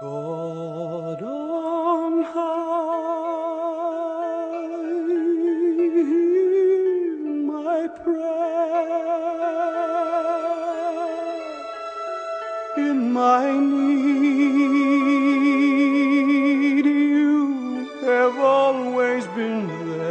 God on high, my prayer. In my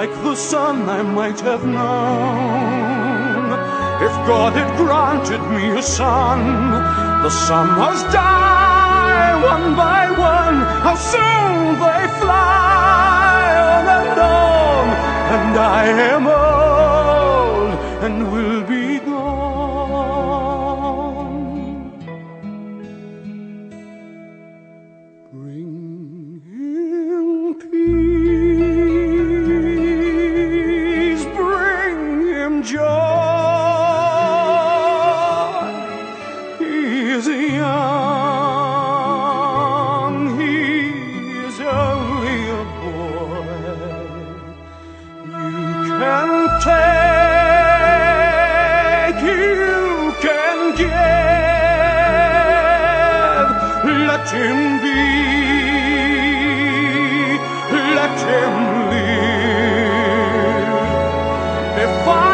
like the sun I might have known. If God had granted me a son, the summers die one by one. How soon and take you can give. Let him be, let him live. If I